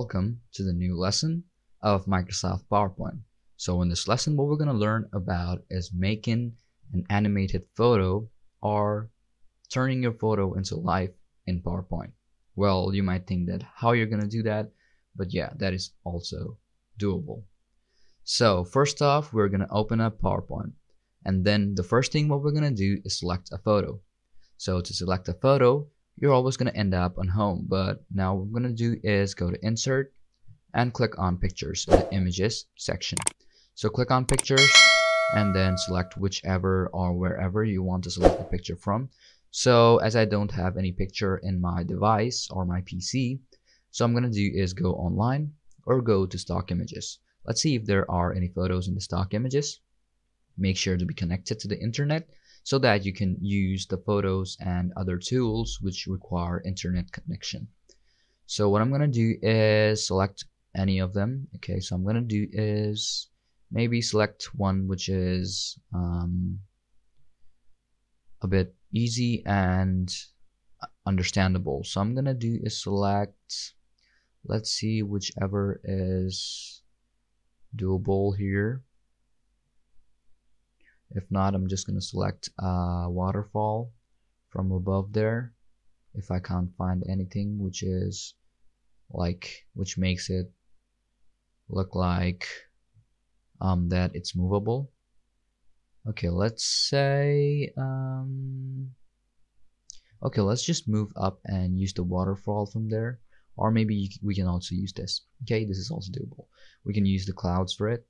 Welcome to the new lesson of Microsoft PowerPoint. So in this lesson what we're going to learn about is making an animated photo or turning your photo into life in PowerPoint. Well you might think that how you're going to do that but yeah that is also doable. So first off we're going to open up PowerPoint and then the first thing what we're going to do is select a photo. So to select a photo you're always going to end up on home. But now what we're going to do is go to insert and click on pictures in the images section. So click on pictures and then select whichever or wherever you want to select the picture from. So as I don't have any picture in my device or my PC so I'm gonna do is go online or go to stock images. Let's see if there are any photos in the stock images. Make sure to be connected to the internet so that you can use the photos and other tools which require internet connection. So what I'm going to do is select any of them. Okay, so I'm going to do is maybe select one which is um, a bit easy and understandable. So I'm going to do is select, let's see, whichever is doable here if not I'm just gonna select uh, waterfall from above there if I can't find anything which is like which makes it look like um, that it's movable. Okay let's say um, okay let's just move up and use the waterfall from there. Or maybe we can also use this. Okay this is also doable. We can use the clouds for it.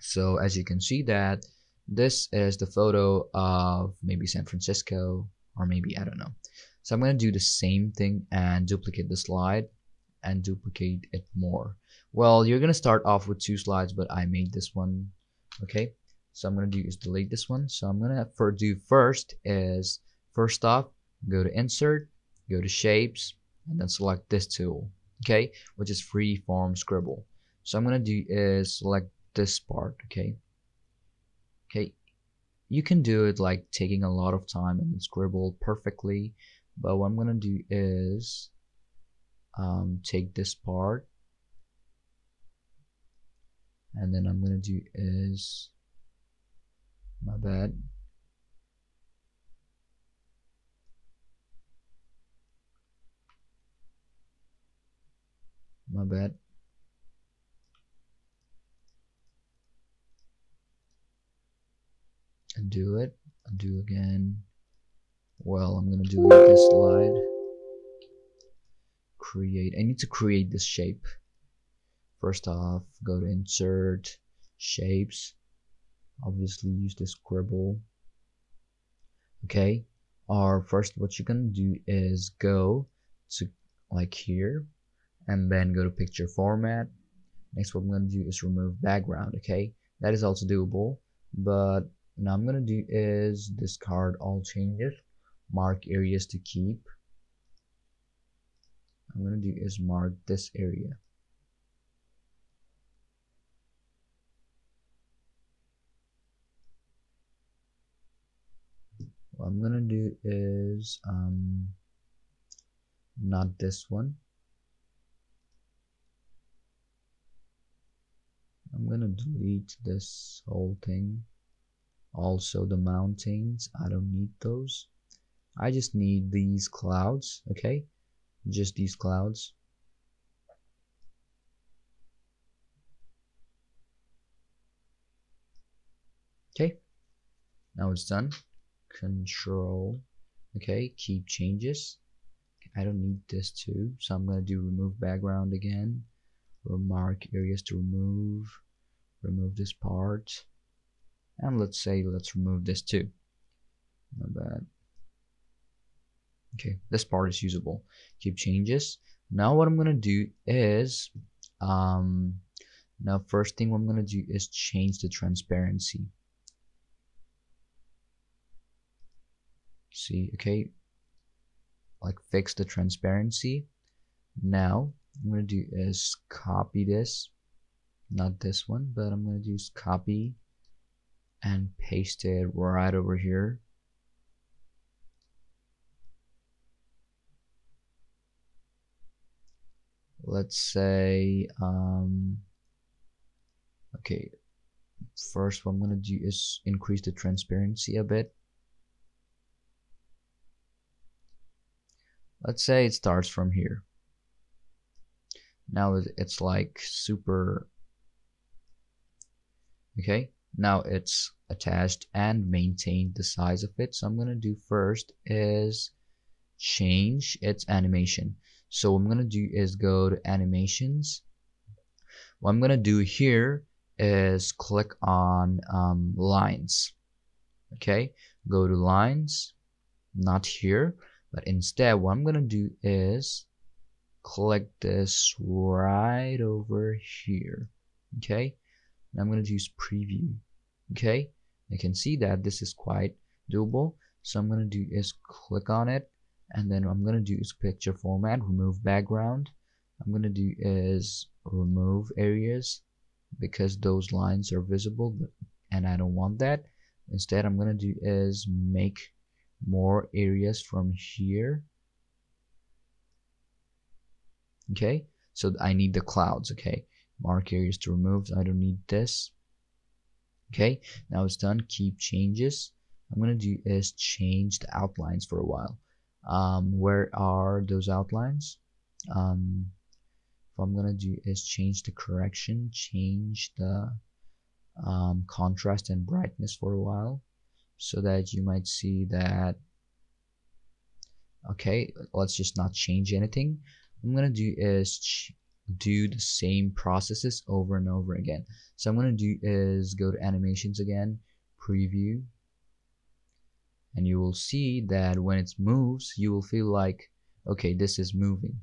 So as you can see that this is the photo of maybe San Francisco or maybe I don't know. So I'm gonna do the same thing and duplicate the slide and duplicate it more. Well you're gonna start off with two slides but I made this one okay? So I'm gonna do is delete this one. So I'm gonna for do first is first off go to insert go to shapes and then select this tool okay? Which is free form scribble. So I'm gonna do is select this part okay okay you can do it like taking a lot of time and scribble perfectly but what I'm gonna do is um, take this part. And then I'm gonna do is my bad. My bad undo it. Undo again. Well I'm gonna delete this slide. Create I need to create this shape. First off go to insert shapes. Obviously use the scribble. Okay or first what you're gonna do is go to like here and then go to picture format. Next what I'm gonna do is remove background okay? That is also doable but now I'm gonna do is discard all changes. Mark areas to keep. I'm gonna do is mark this area. What I'm gonna do is um not this one. I'm gonna delete this whole thing also the mountains I don't need those. I just need these clouds okay? Just these clouds. Okay now it's done. Control okay keep changes. I don't need this too so I'm gonna do remove background again. Remark areas to remove remove this part and let's say let's remove this too. Not bad. Okay this part is usable. Keep changes. Now what I'm gonna do is um now first thing I'm gonna do is change the transparency. See okay. Like fix the transparency. Now I'm gonna do is copy this. Not this one but I'm gonna do copy and paste it right over here. Let's say um, okay first what I'm gonna do is increase the transparency a bit. Let's say it starts from here. Now it's like super okay now it's attached and maintained the size of it. So I'm gonna do first is change its animation. So what I'm gonna do is go to animations. What I'm gonna do here is click on um, lines. Okay go to lines not here but instead what I'm gonna do is click this right over here. Okay and I'm gonna use preview okay I can see that this is quite doable. So I'm gonna do is click on it and then I'm gonna do is picture format remove background. I'm gonna do is remove areas because those lines are visible and I don't want that. Instead I'm gonna do is make more areas from here. Okay so I need the clouds. Okay mark areas to remove. I don't need this okay now it's done. Keep changes. I'm gonna do is change the outlines for a while. Um, where are those outlines? Um, what I'm gonna do is change the correction change the um, contrast and brightness for a while so that you might see that okay let's just not change anything. I'm gonna do is do the same processes over and over again. So I'm gonna do is go to animations again preview and you will see that when it moves you will feel like okay this is moving.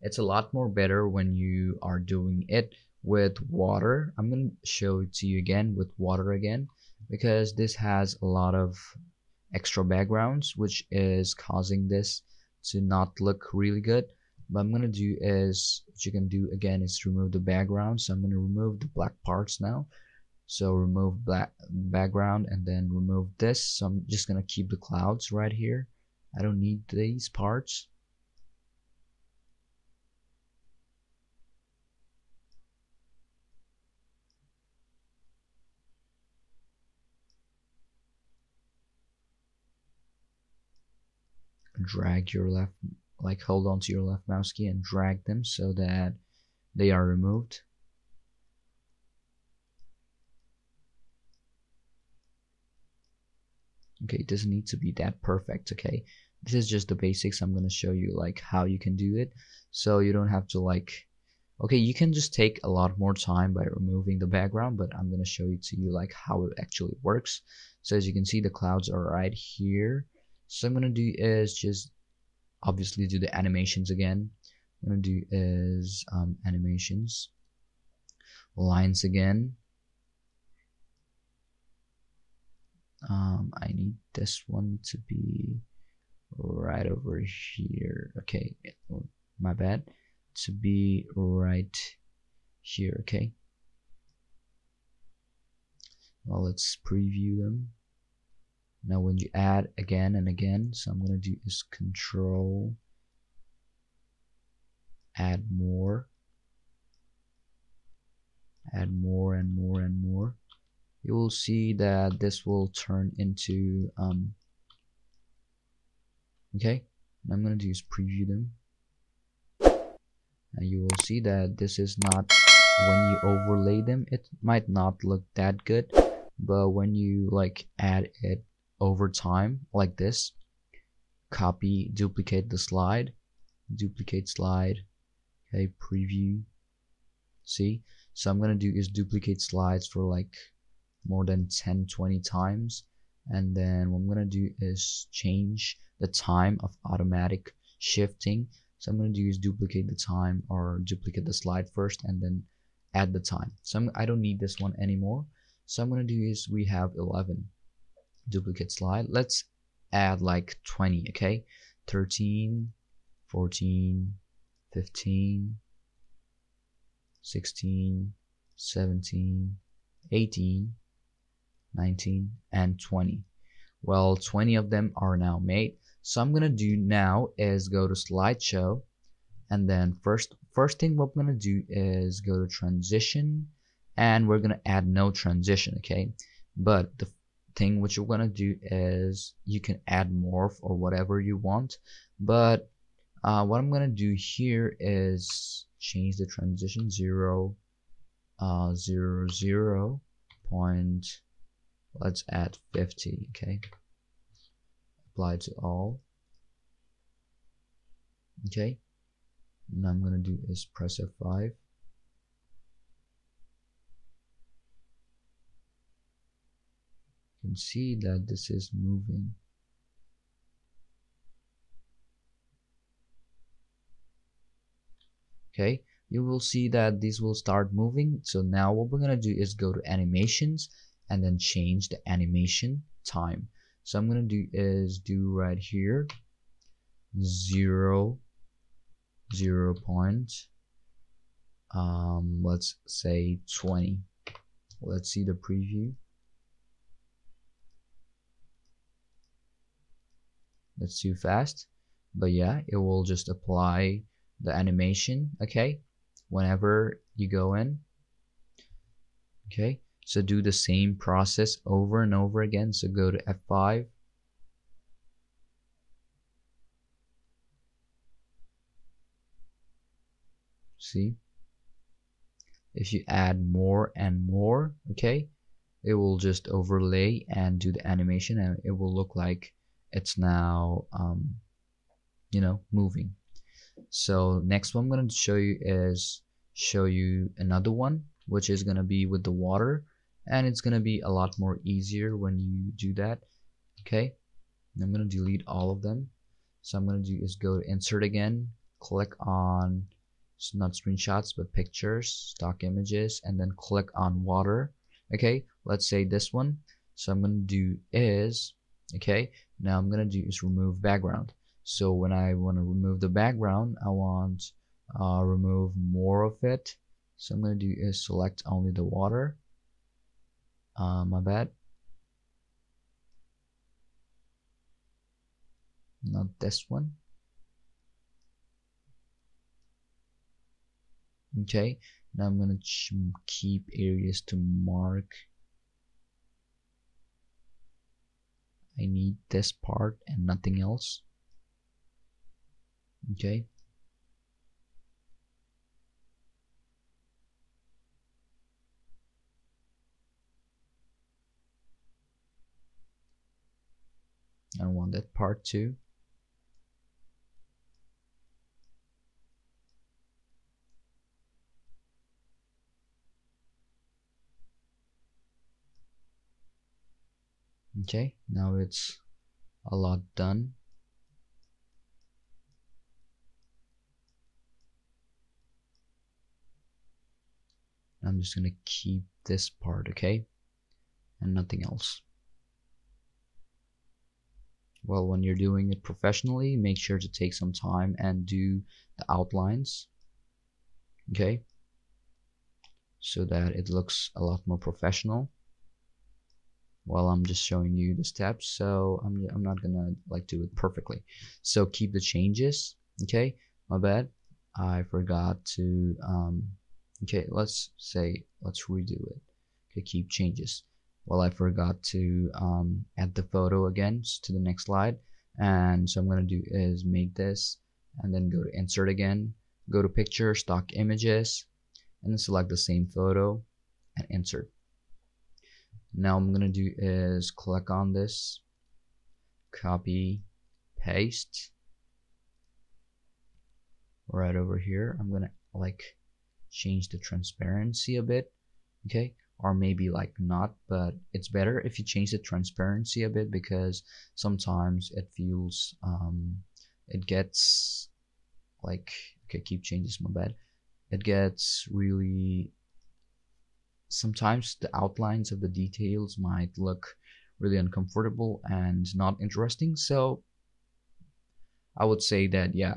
It's a lot more better when you are doing it with water. I'm gonna show it to you again with water again because this has a lot of extra backgrounds which is causing this to not look really good what I'm gonna do is what you can do again is remove the background. So I'm gonna remove the black parts now. So remove black background and then remove this. So I'm just gonna keep the clouds right here. I don't need these parts. Drag your left like hold on to your left mouse key and drag them so that they are removed. Okay it doesn't need to be that perfect okay? This is just the basics. I'm gonna show you like how you can do it. So you don't have to like okay you can just take a lot more time by removing the background but I'm gonna show you to you like how it actually works. So as you can see the clouds are right here. So I'm gonna do is just obviously do the animations again. What I'm gonna do is um, animations. Lines again. Um, I need this one to be right over here. Okay my bad. To be right here okay? Well let's preview them now when you add again and again so I'm gonna do is control add more add more and more and more. You will see that this will turn into um, okay I'm gonna do is preview them. And you will see that this is not when you overlay them it might not look that good but when you like add it over time like this. Copy duplicate the slide. Duplicate slide. Okay preview. See? So I'm gonna do is duplicate slides for like more than 10 20 times. And then what I'm gonna do is change the time of automatic shifting. So I'm gonna do is duplicate the time or duplicate the slide first and then add the time. So I'm, I don't need this one anymore. So I'm gonna do is we have 11 duplicate slide let's add like 20 okay? 13 14 15 16 17 18 19 and 20 well 20 of them are now made. So I'm gonna do now is go to slideshow and then first first thing what we're gonna do is go to transition and we're gonna add no transition okay? But the thing what you're gonna do is you can add morph or whatever you want. But uh, what I'm gonna do here is change the transition zero uh, zero zero point let's add 50 okay? Apply to all. Okay? And I'm gonna do is press F5 can see that this is moving. Okay you will see that this will start moving. So now what we're gonna do is go to animations and then change the animation time. So I'm gonna do is do right here zero zero point um, let's say 20 let's see the preview that's too fast. But yeah it will just apply the animation okay whenever you go in okay? So do the same process over and over again. So go to F5 see? If you add more and more okay it will just overlay and do the animation and it will look like it's now um, you know moving. So next one I'm going to show you is show you another one which is going to be with the water and it's going to be a lot more easier when you do that okay? And I'm going to delete all of them. So I'm going to do is go to insert again click on not screenshots but pictures stock images and then click on water okay? Let's say this one. So I'm gonna do is okay now I'm gonna do is remove background. So when I want to remove the background I want uh, remove more of it. So I'm gonna do is select only the water. Uh, my bad. Not this one. Okay. Now I'm gonna keep areas to mark I need this part and nothing else. Okay. I want that part too okay now it's a lot done. I'm just gonna keep this part okay? And nothing else. Well when you're doing it professionally make sure to take some time and do the outlines okay? So that it looks a lot more professional while I'm just showing you the steps so I'm, I'm not gonna like do it perfectly. So keep the changes okay? My bad. I forgot to um, okay let's say let's redo it. Okay keep changes. Well I forgot to um, add the photo again to the next slide and so I'm gonna do is make this and then go to insert again go to picture stock images and then select the same photo and insert now I'm gonna do is click on this copy paste. Right over here I'm gonna like change the transparency a bit okay? Or maybe like not but it's better if you change the transparency a bit because sometimes it feels um, it gets like okay keep changes my bad. It gets really sometimes the outlines of the details might look really uncomfortable and not interesting. So I would say that yeah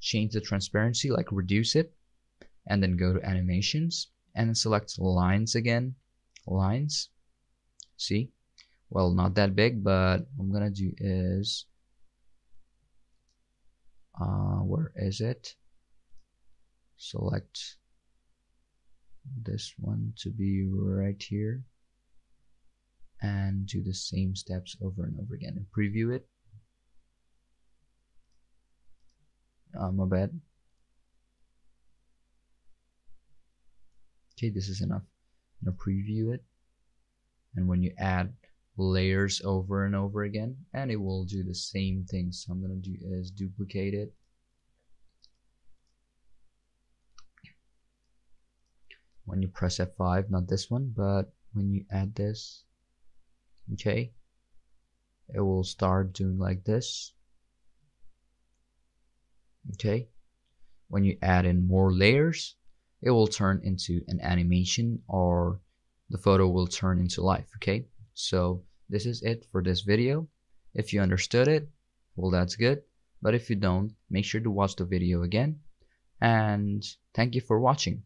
change the transparency like reduce it and then go to animations and select lines again. Lines. See? Well not that big but what I'm gonna do is uh, where is it? Select this one to be right here and do the same steps over and over again and preview it. Uh, my bad. Okay this is enough. Gonna preview it. And when you add layers over and over again and it will do the same thing. So I'm gonna do is duplicate it when you press F5 not this one but when you add this okay it will start doing like this okay when you add in more layers it will turn into an animation or the photo will turn into life okay so this is it for this video. If you understood it, well that's good. But if you don't, make sure to watch the video again. And thank you for watching.